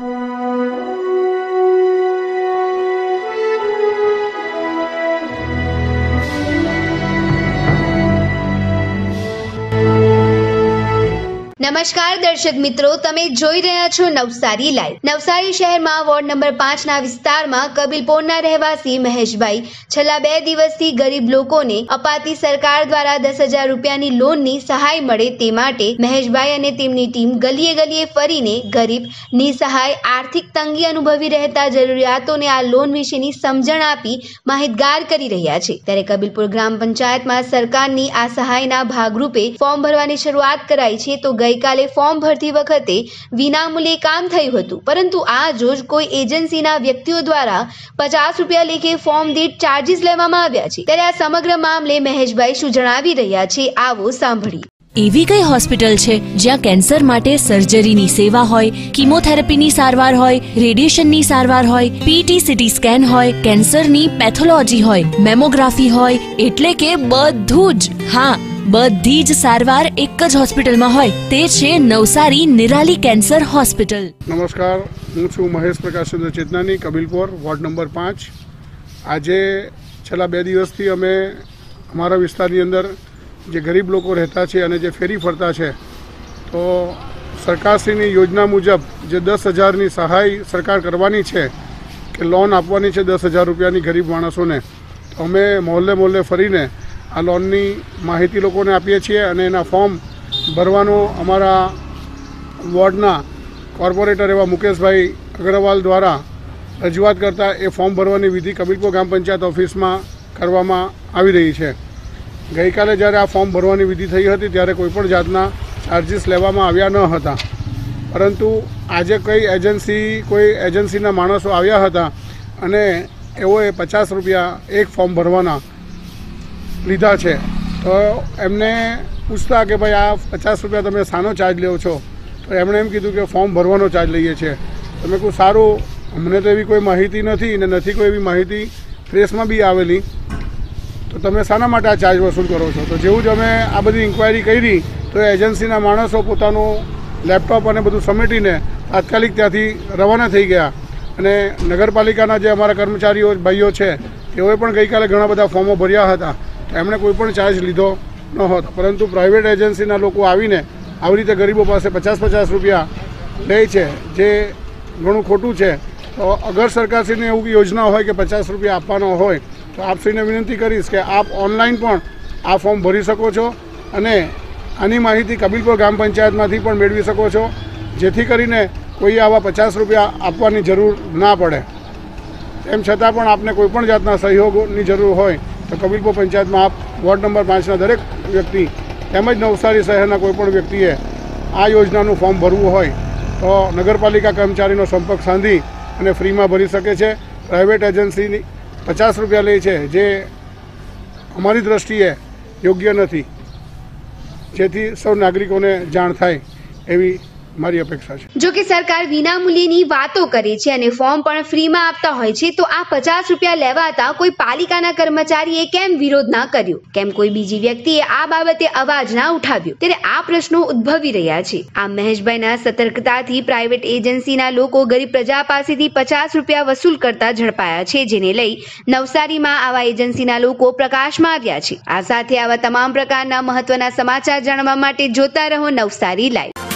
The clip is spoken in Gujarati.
Música નમસ્કાર દર્શક મિત્રો, તમે જોઈ રહ્યા છો નવસારી લાઈવ નવસારી શહેરમાં વોર્ડ નંબર પાંચના વિસ્તારમાં કબીલપોરના રહેવાસી મહેશભાઈ. છેલ્લા બે દિવસથી ગરીબ લોકોને અપાતી સરકાર દ્વારા દસ હજાર રૂપિયાની લોનની સહાય મળે તે માટે મહેશભાઈ અને તેમની ટીમ ગલીએ ગલીએ ફરીને ગરીબ, નિસહાય, આર્થિક તંગી અનુભવી રહેતા જરૂરિયાતોને આ લોન વિશેની સમજણ આપી માહિતગાર કરી રહ્યા છે. ત્યારે કબીલપુર ગ્રામ પંચાયતમાં સરકારની આ સહાયના ભાગરૂપે ફોર્મ ભરવાની શરૂઆત કરાઈ છે, તો ગઈકાલે ફોર્મ ભરતી વખતે વિનામૂલ્યે કામ થયું હતું. પરંતુ આ જ કોઈ એજન્સીના વ્યક્તિઓ દ્વારા પચાસ રૂપિયા લેખે ફોર્મ દીઠ ચાર્જીસ લેવામાં આવ્યા છે. ત્યારે આ સમગ્ર મામલે મહેશભાઈ શું જણાવી રહ્યા છે. આવો સાંભળીએ. એવી કઈ હોસ્પિટલ છે જ્યાં કેન્સર માટે સર્જરીની સેવા હોય, કિમોથેરાપીની સારવાર હોય, રેડિયેશનની સારવાર હોય પીટી સીટી સ્કેન હોય, કેન્સરની પેથોલોજી હોય, મેમોગ્રાફી હોય, એટલે કે બધું જ. હા બધી જ સારવાર એક જ હોસ્પિટલમાં હોય. તે છે નવસારી નિરાલી કેન્સર હોસ્પિટલ. નમસ્કાર, હું છું મહેશ પ્રકાશચંદ્ર ચેતનાની, કબીલપોર, વોર્ડ નંબર પાંચ. આજે છેલ્લા બે દિવસથી અમે અમારા વિસ્તારની અંદર જે ગરીબ લોકો રહેતા છે અને જે ફેરી ફરતા છે, તો સરકારશ્રીની યોજના મુજબ જે દસ હજારની સહાય સરકાર કરવાની છે, કે લોન આપવાની છે દસ હજાર રૂપિયાની ગરીબ માણસોને અમે મોહલ્લે મોહલ્લે ફરીને આ લોનની માહિતી લોકોને આપીએ છીએ અને એના ફોર્મ ભરવાનો અમારા વોર્ડના કોર્પોરેટર એવા મુકેશભાઈ અગ્રવાલ દ્વારા રજૂઆત કરતાં એ ફોર્મ ભરવાની વિધિ કબીરપુર ગ્રામ પંચાયત ઓફિસમાં કરવામાં આવી રહી છે. ગઈકાલે જ્યારે આ ફોર્મ ભરવાની વિધિ થઈ હતી ત્યારે કોઈપણ જાતના ચાર્જિસ લેવામાં આવ્યા ન હતા. પરંતુ આજે કઈ એજન્સી કોઈ એજન્સીના માણસો આવ્યા હતા અને એઓએ પચાસ રૂપિયા એક ફોર્મ ભરવાના લીધા છે. તો એમને પૂછતા કે ભાઈ આ પચાસ રૂપિયા તમે શાનો ચાર્જ લ્યો છો? તો એમણે એમ કીધું કે ફોર્મ ભરવાનો ચાર્જ લઈએ છીએ તમે કહું સારું, અમને તો એવી કોઈ માહિતી નથી ને નથી કોઈ એવી માહિતી પ્રેસમાં બી આવેલી. તો તમે શાના માટે આ ચાર્જ વસૂલ કરો છો? તો જેવું જ અમે આ બધી ઇન્ક્વાયરી કરી, તો એજન્સીના માણસો પોતાનું લેપટોપ અને બધું સમેટીને તાત્કાલિક ત્યાંથી રવાના થઈ ગયા. અને નગરપાલિકાના જે અમારા કર્મચારીઓ, ભાઈઓ છે, તેઓએ પણ ગઈકાલે ઘણા બધા ફોર્મો ભર્યા હતા. એમણે કોઈ પણ ચાર્જ લીધો ન હોત પરંતુ પ્રાઇવેટ એજન્સીના લોકો આવીને આવી રીતે ગરીબો પાસે પચાસ પચાસ રૂપિયા લે છે, જે ઘણું ખોટું છે. તો અગર સરકારશ્રીની એવું યોજના હોય કે પચાસ રૂપિયા આપવાનો હોય, તો આપશ્રીને વિનંતી કરીશ કે આપ ઓનલાઈન પણ આ ફોર્મ ભરી શકો છો અને આની માહિતી કબીલપુર ગ્રામ પંચાયતમાંથી પણ મેળવી શકો છો, જેથી કરીને કોઈ આવા પચાસ રૂપિયા આપવાની જરૂર ના પડે. તેમ છતાં પણ આપને કોઈપણ જાતના સહયોગની જરૂર હોય તો કબીલપુર પંચાયતમાં આપ વોર્ડ નંબર પાંચના દરેક વ્યક્તિ તેમજ નવસારી શહેરના કોઈપણ વ્યક્તિએ આ યોજનાનું ફોર્મ ભરવું હોય તો નગરપાલિકા કર્મચારીનો સંપર્ક સાંધી અને ફ્રીમાં ભરી શકે છે. પ્રાઇવેટ એજન્સીની પચાસ રૂપિયા લે છે, જે અમારી દ્રષ્ટિએ યોગ્ય નથી. જેથી સૌ નાગરિકોને જાણ થાય એવી મારી અપેક્ષા છે. જો કે સરકાર વિનામૂલ્યની વાતો કરે છે અને ફોર્મ પણ ફ્રીમાં આપતા હોય છે, તો આ પચાસ રૂપિયા લેવાતા કોઈ પાલિકાના કર્મચારીએ કેમ વિરોધ ના કર્યો? કેમ કોઈ બીજી વ્યક્તિએ આ બાબતે અવાજ ના ઉઠાવ્યો? ત્યારે આ પ્રશ્નો ઉદ્ભવી રહ્યા છે. આ મહેશભાઈના સતર્કતાથી પ્રાઇવેટ એજન્સીના લોકો ગરીબ પ્રજા પાસેથી પચાસ રૂપિયા વસૂલ કરતા ઝડપાયા છે, જેને લઈ નવસારીમાં આવા એજન્સીના લોકો પ્રકાશમાં આવ્યા છે. આ સાથે આવા તમામ પ્રકારના મહત્વના સમાચાર જાણવા માટે જોતા રહો નવસારી લાઈવ.